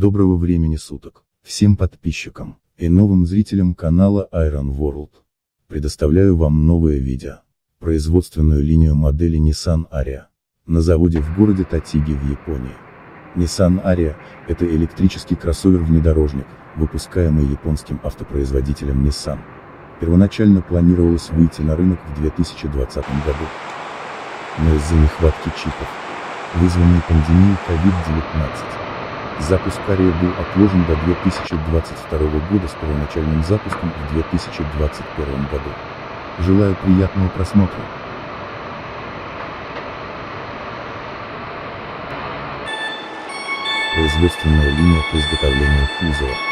Доброго времени суток, всем подписчикам и новым зрителям канала Iron World. Предоставляю вам новое видео. Производственную линию модели Nissan Aria. На заводе в городе Татиги в Японии. Nissan Aria – это электрический кроссовер-внедорожник, выпускаемый японским автопроизводителем Nissan. Первоначально планировалось выйти на рынок в 2020 году. Но из-за нехватки чипов, вызванной пандемией COVID-19, запуск Ария был отложен до 2022 года с первоначальным запуском в 2021 году. Желаю приятного просмотра. Производственная линия по изготовлению кузова.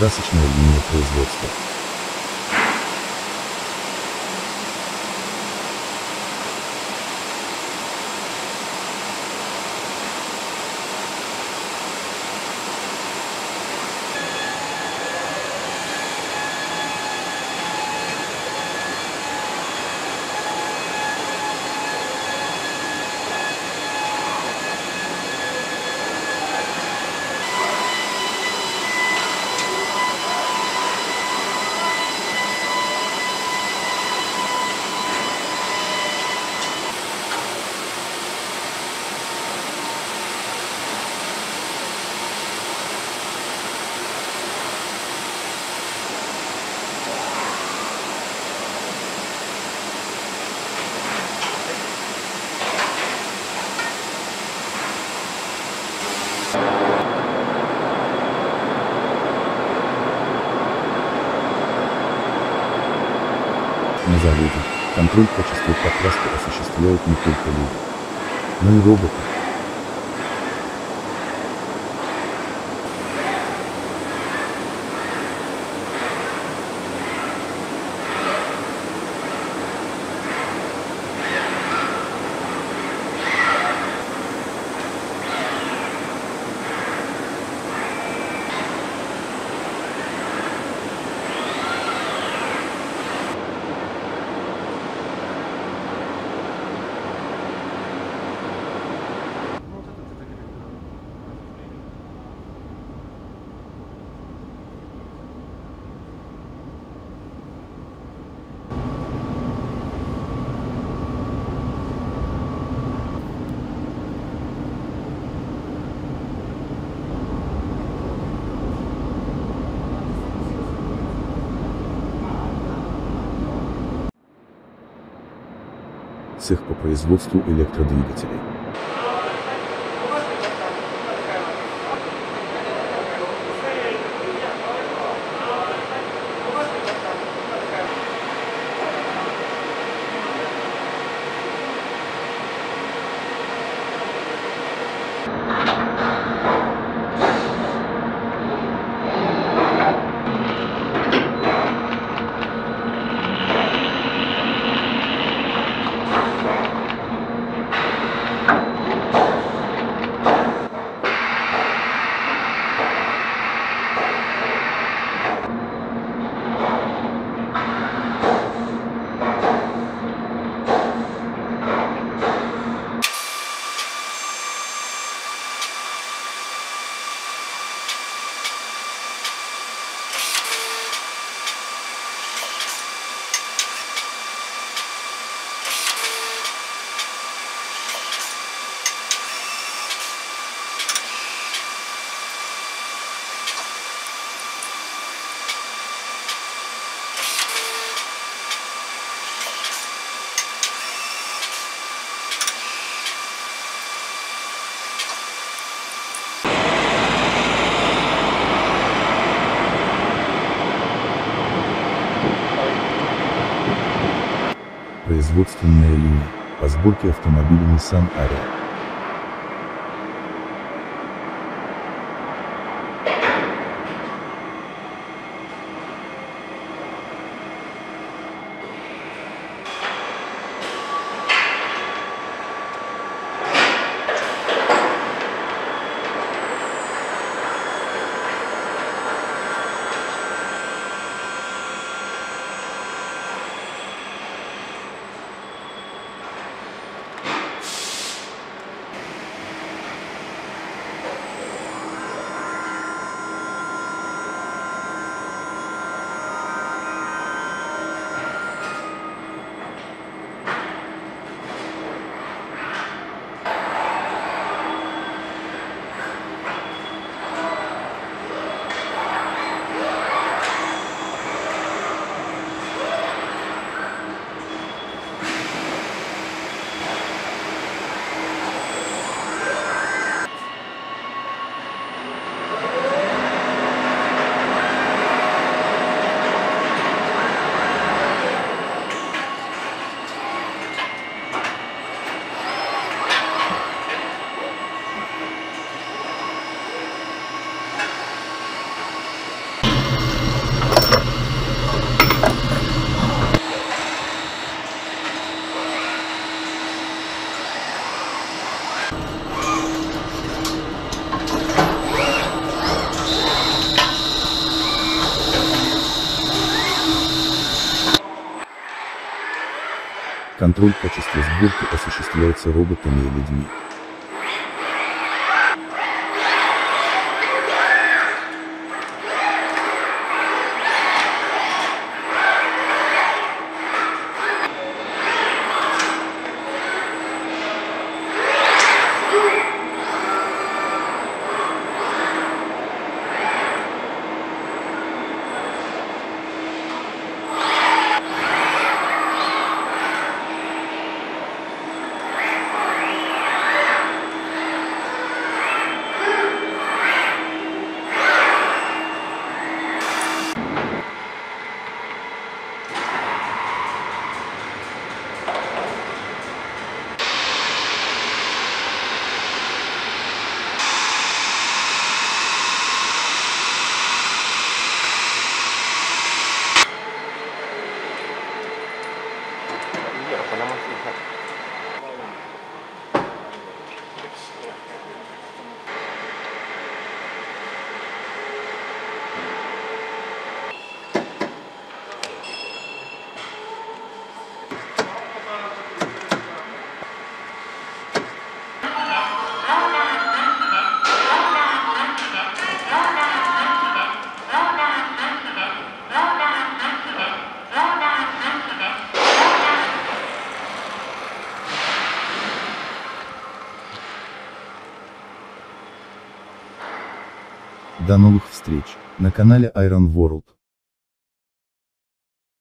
Покрасочная линия производства. Заводе контроль качества покраски осуществляют не только люди, но и роботы. Цех по производству электродвигателей. Производственная линия по сборке автомобилей Nissan Ariya. Контроль качества сборки осуществляется роботами и людьми. До новых встреч на канале Iron World.